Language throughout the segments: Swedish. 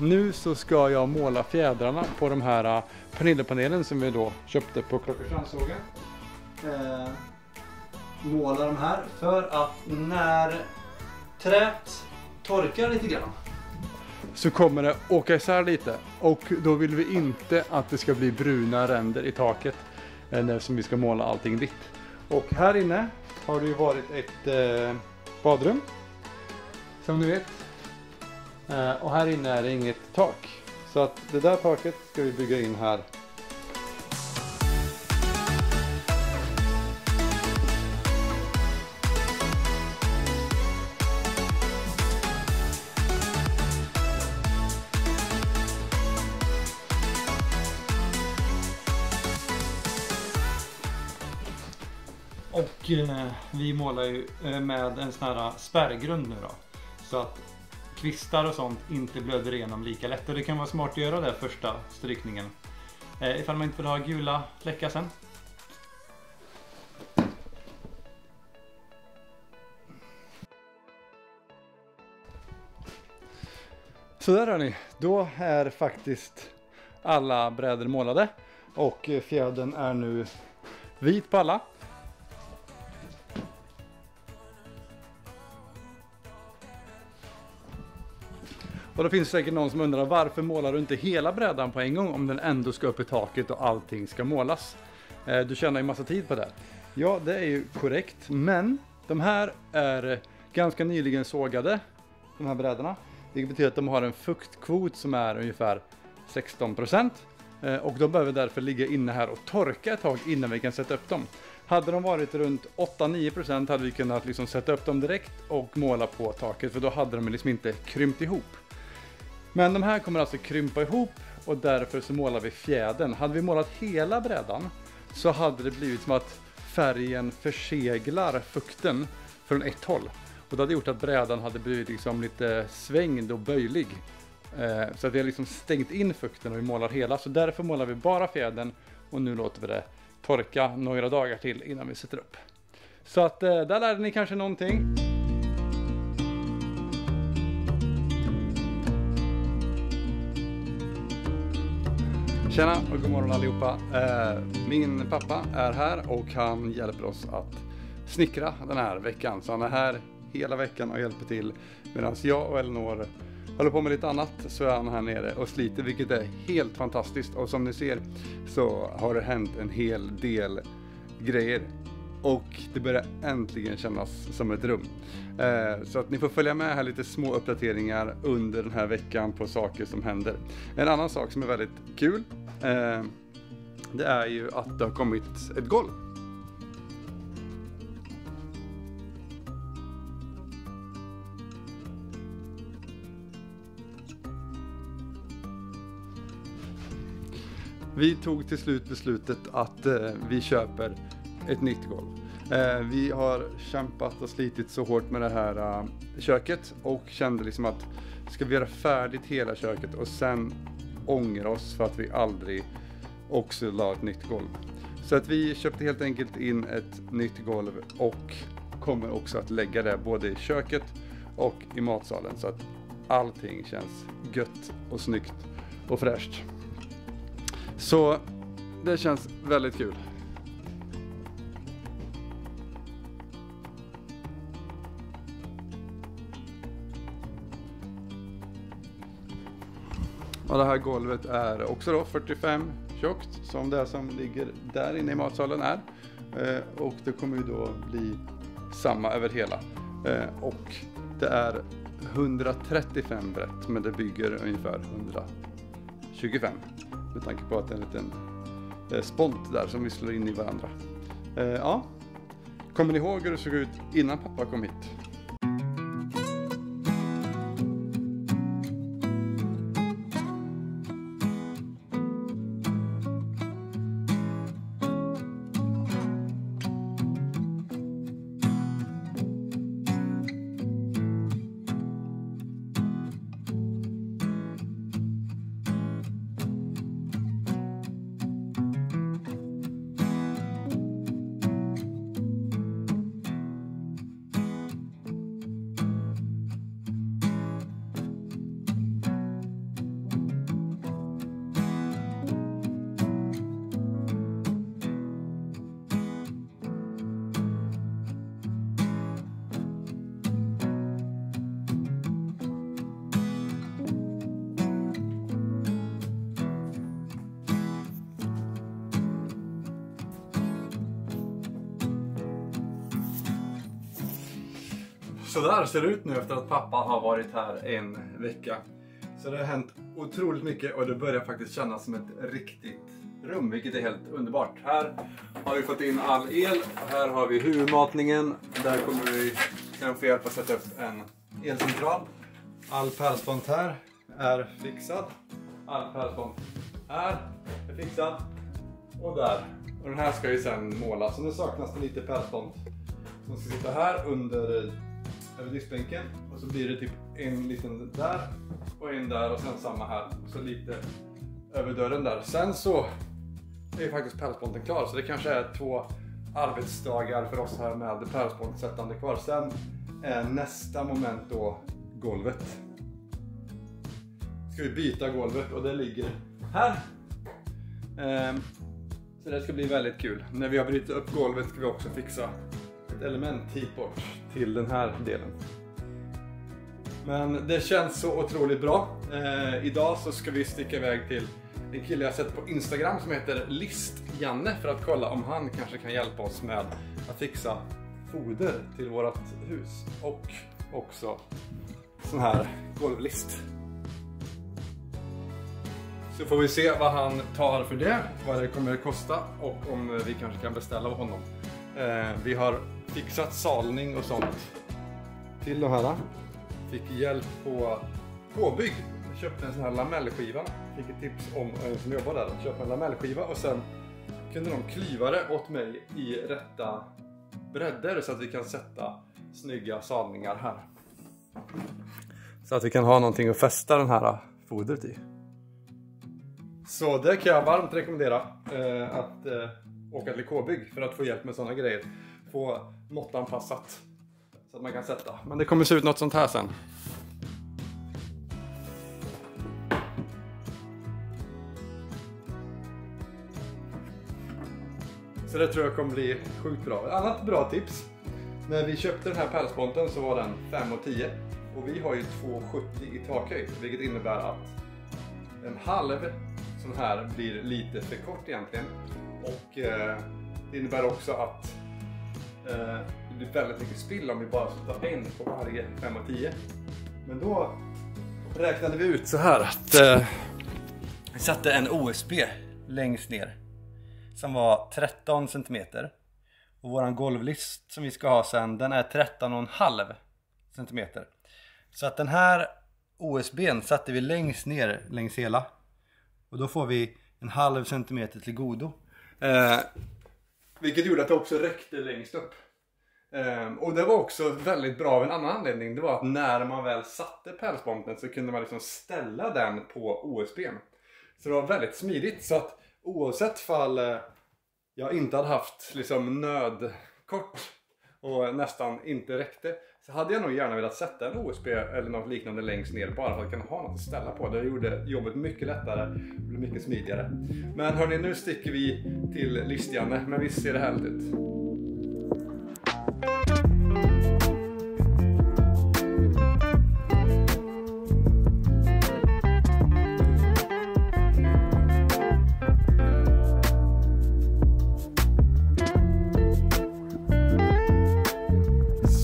nu så ska jag måla fjädrarna på de här uh, Pernillepanelen som vi då köpte på Klockarstrandsågen. Eh, måla de här för att när trät torkar lite grann så kommer det åka isär lite och då vill vi inte att det ska bli bruna ränder i taket eh, som vi ska måla allting vitt. Och här inne har det ju varit ett eh, badrum som ni vet. Eh, och här inne är det inget tak. Så att det där taket ska vi bygga in här Och eh, vi målar ju eh, med en sån här spärrgrund nu då. Så att kvistar och sånt inte blöder igenom lika lätt. Och det kan vara smart att göra det första strykningen. Eh, ifall man inte vill ha gula fläckar sen. Sådär hörni, då är faktiskt alla brädor målade och fjädern är nu vit på alla. Och då finns det säkert någon som undrar varför målar du inte hela brädan på en gång om den ändå ska upp i taket och allting ska målas? Eh, du tjänar ju massa tid på det. Ja, det är ju korrekt, men de här är ganska nyligen sågade, de här brädorna. Vilket betyder att de har en fuktkvot som är ungefär 16% eh, och de behöver därför ligga inne här och torka ett tag innan vi kan sätta upp dem. Hade de varit runt 8-9% hade vi kunnat liksom sätta upp dem direkt och måla på taket för då hade de liksom inte krympt ihop. Men de här kommer alltså krympa ihop och därför så målar vi fjädern. Hade vi målat hela brädan så hade det blivit som att färgen förseglar fukten från ett håll. Och det hade gjort att brädan hade blivit liksom lite svängd och böjlig. Eh, så att vi har liksom stängt in fukten och vi målar hela. Så därför målar vi bara fjädern och nu låter vi det torka några dagar till innan vi sätter upp. Så att eh, där lärde ni kanske någonting. Tjena och god morgon allihopa. Eh, min pappa är här och han hjälper oss att snickra den här veckan. Så han är här hela veckan och hjälper till. Medan jag och Elinor håller på med lite annat så är han här nere och sliter vilket är helt fantastiskt. Och som ni ser så har det hänt en hel del grejer. Och det börjar äntligen kännas som ett rum. Eh, så att ni får följa med här lite små uppdateringar under den här veckan på saker som händer. En annan sak som är väldigt kul eh, det är ju att det har kommit ett golv. Vi tog till slut beslutet att eh, vi köper ett nytt golv. Eh, vi har kämpat och slitit så hårt med det här eh, köket och kände liksom att ska vi göra färdigt hela köket och sen ångra oss för att vi aldrig också la ett nytt golv. Så att vi köpte helt enkelt in ett nytt golv och kommer också att lägga det både i köket och i matsalen så att allting känns gött och snyggt och fräscht. Så det känns väldigt kul. Och det här golvet är också då 45 tjockt som det som ligger där inne i matsalen är. Eh, och det kommer ju då bli samma över hela. Eh, och det är 135 brett men det bygger ungefär 125. Med tanke på att det är en liten eh, spont där som vi slår in i varandra. Eh, ja. Kommer ni ihåg hur det såg ut innan pappa kom hit? Sådär ser det ut nu efter att pappa har varit här en vecka. Så det har hänt otroligt mycket och det börjar faktiskt kännas som ett riktigt rum, vilket är helt underbart. Här har vi fått in all el, här har vi huvudmatningen, där kommer vi kan få hjälp att sätta upp en elcentral. All pärlspont här är fixad. All pärlspont här är fixad. Och där. Och den här ska ju sen målas. Så nu saknas det lite pärlspont. Som ska sitta här under över diskbänken. Och så blir det typ en liten där och en där och sen samma här. Och så lite över dörren där. Sen så är ju faktiskt pärlsponten klar. Så det kanske är två arbetsdagar för oss här med pärlspontsättande kvar. Sen är nästa moment då golvet. Ska vi byta golvet och det ligger här. Ehm, så det ska bli väldigt kul. När vi har brutit upp golvet ska vi också fixa ett element hit bort till den här delen. Men det känns så otroligt bra. Eh, idag så ska vi sticka iväg till en kille jag sett på Instagram som heter List-Janne för att kolla om han kanske kan hjälpa oss med att fixa foder till vårt hus och också sån här golvlist. Så får vi se vad han tar för det, vad det kommer att kosta och om vi kanske kan beställa av honom. Eh, vi har fixat salning och sånt till de här. Fick hjälp på K-bygg. Jag köpte en sån här lamellskiva. Fick ett tips om en som jobbar där. Köpa en lamellskiva och sen kunde de klyva det åt mig i rätta bredder så att vi kan sätta snygga salningar här. Så att vi kan ha någonting att fästa den här fodret i. Så det kan jag varmt rekommendera eh, att eh, åka till K-bygg för att få hjälp med sådana grejer. Få måttanpassat så att man kan sätta. Men det kommer se ut något sånt här sen. Så det tror jag kommer bli sjukt bra. Ett annat bra tips. När vi köpte den här pälsponten så var den 5 och 10 och vi har ju 2,70 i takhöjd vilket innebär att en halv sån här blir lite för kort egentligen. Och eh, det innebär också att Eh, det blir väldigt mycket spill om vi bara tar en på varje 5 och 10. Men då räknade vi ut så här att eh, vi satte en OSB längst ner som var 13 cm. Och våran golvlist som vi ska ha sen den är 13,5 cm. Så att den här OSBn satte vi längst ner längs hela. Och då får vi en halv centimeter till godo. Eh, vilket gjorde att det också räckte längst upp. Um, och det var också väldigt bra av en annan anledning. Det var att när man väl satte pälsbomben så kunde man liksom ställa den på OSBn. Så det var väldigt smidigt. Så att oavsett fall eh, jag inte hade haft liksom nödkort och nästan inte räckte så hade jag nog gärna velat sätta en OSB eller något liknande längst ner bara för att kunna ha något att ställa på. Det gjorde jobbet mycket lättare och blev mycket smidigare. Men hörni, nu sticker vi till Listjanne. Men visst ser det härligt ut?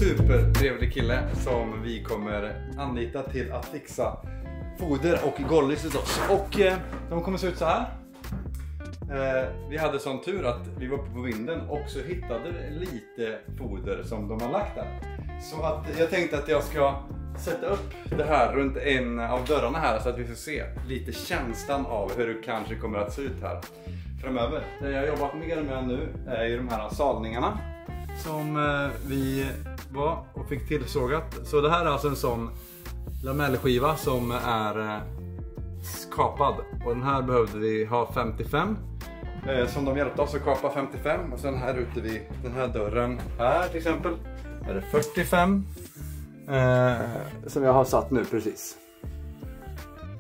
Supertrevlig kille som vi kommer anlita till att fixa foder och gollis åt oss. Och eh, de kommer se ut så här. Eh, vi hade sån tur att vi var uppe på vinden och så hittade lite foder som de har lagt där. Så att jag tänkte att jag ska sätta upp det här runt en av dörrarna här så att vi får se lite känslan av hur det kanske kommer att se ut här framöver. Det jag jobbat mer med nu eh, är ju de här salningarna som eh, vi var och fick tillsågat. Så det här är alltså en sån lamellskiva som är kapad skapad. Och den här behövde vi ha 55. Eh, som de hjälpte oss att kapa 55. Och sen här ute vid den här dörren här till exempel. Är det 45. Eh, som jag har satt nu precis.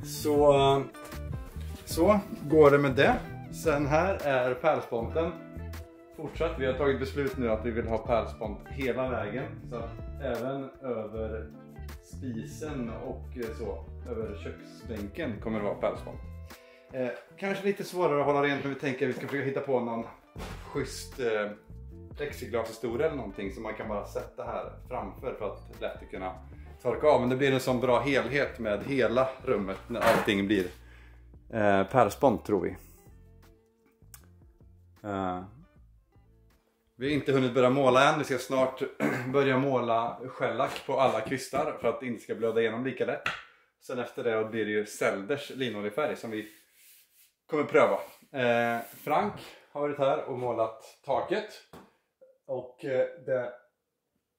Så, eh, så går det med det. Sen här är pärlsponten fortsatt. Vi har tagit beslut nu att vi vill ha pärlspont hela vägen. Så även över spisen och eh, så över köksbänken kommer det vara pärlspont. Eh, kanske lite svårare att hålla rent men vi tänker att vi ska försöka hitta på någon schysst eh, plexiglashistoria eller någonting som man kan bara sätta här framför för att lätt kunna torka av. Men det blir en sån bra helhet med hela rummet när allting blir eh, pärlspont tror vi. Eh, vi har inte hunnit börja måla än. Vi ska snart börja måla skällack på alla kvistar för att det inte ska blöda igenom lika lätt. Sen efter det blir det ju Selders linoljefärg som vi kommer pröva. Eh, Frank har varit här och målat taket. Och eh, det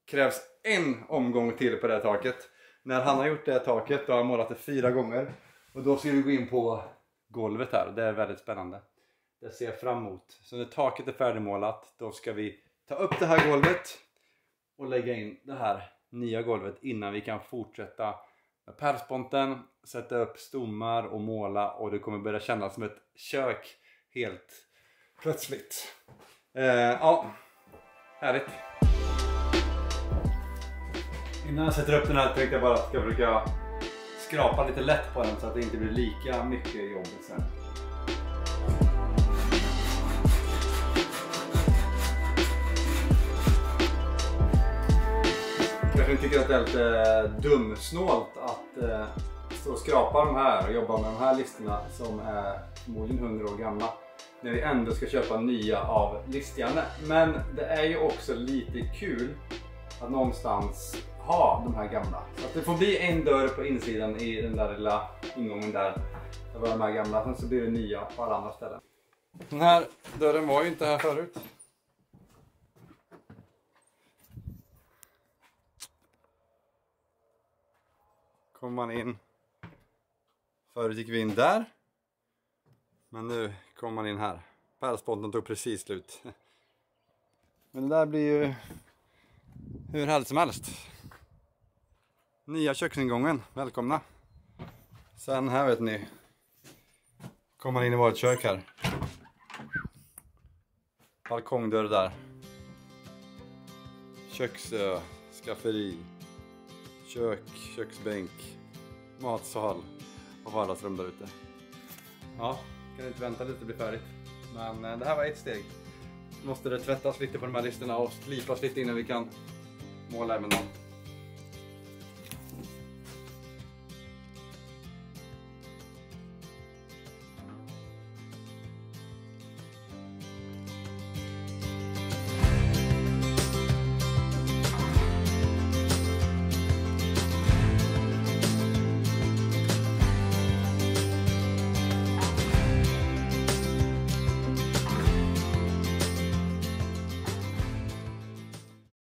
krävs en omgång till på det här taket. När han har gjort det här taket, då har han målat det fyra gånger. Och då ska vi gå in på golvet här. Det är väldigt spännande. Det ser jag fram emot. Så när taket är färdigmålat, då ska vi ta upp det här golvet och lägga in det här nya golvet innan vi kan fortsätta med pärlsponten, sätta upp stommar och måla och det kommer börja kännas som ett kök helt plötsligt. Eh, ja, härligt. Innan jag sätter upp den här tänkte jag bara att jag ska försöka skrapa lite lätt på den så att det inte blir lika mycket jobb sen. kanske tycker att det är lite eh, dumsnålt att eh, stå och skrapa de här och jobba med de här listorna som är förmodligen 100 år gamla när vi ändå ska köpa nya av listjärne. Men det är ju också lite kul att någonstans ha de här gamla. Så att det får bli en dörr på insidan i den där lilla ingången där. Det var de här gamla, sen så blir det nya på alla andra ställen. Den här dörren var ju inte här förut. Kommer man in. Förut gick vi in där. Men nu kommer man in här. Pärlsponten tog precis slut. Men det där blir ju hur härligt som helst. Nya köksingången, välkomna. Sen här vet ni. Kommer man in i vårt kök här. Balkongdörr där. Köksö, skafferi kök, köksbänk, matsal och vardagsrum där ute. Ja, kan inte vänta lite det bli färdigt. Men eh, det här var ett steg. Nu måste det tvättas lite på de här listorna och slipas lite innan vi kan måla även dem.